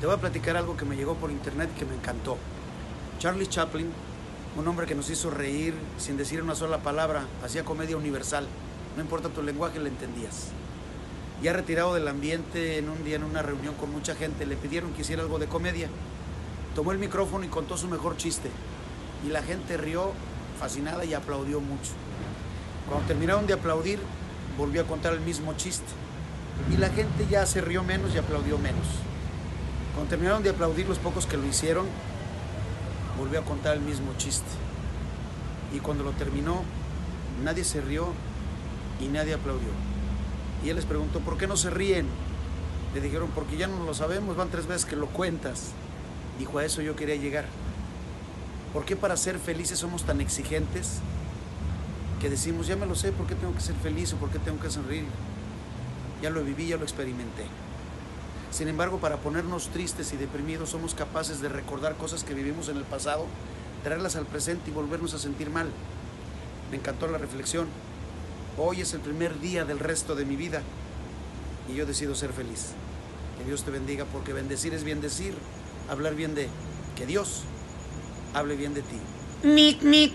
Te voy a platicar algo que me llegó por internet que me encantó. Charlie Chaplin, un hombre que nos hizo reír sin decir una sola palabra, hacía comedia universal. No importa tu lenguaje, le entendías. Ya retirado del ambiente, en un día en una reunión con mucha gente, le pidieron que hiciera algo de comedia. Tomó el micrófono y contó su mejor chiste. Y la gente rió fascinada y aplaudió mucho. Cuando terminaron de aplaudir, volvió a contar el mismo chiste. Y la gente ya se rió menos y aplaudió menos. Cuando terminaron de aplaudir los pocos que lo hicieron, volvió a contar el mismo chiste. Y cuando lo terminó, nadie se rió y nadie aplaudió. Y él les preguntó, ¿por qué no se ríen? Le dijeron, porque ya no lo sabemos, van tres veces que lo cuentas. Dijo, a eso yo quería llegar. ¿Por qué para ser felices somos tan exigentes que decimos, ya me lo sé, ¿por qué tengo que ser feliz o por qué tengo que sonreír? Ya lo viví, ya lo experimenté. Sin embargo, para ponernos tristes y deprimidos somos capaces de recordar cosas que vivimos en el pasado, traerlas al presente y volvernos a sentir mal. Me encantó la reflexión. Hoy es el primer día del resto de mi vida y yo decido ser feliz. Que Dios te bendiga porque bendecir es bien decir, hablar bien de que Dios hable bien de ti. Mic, mic.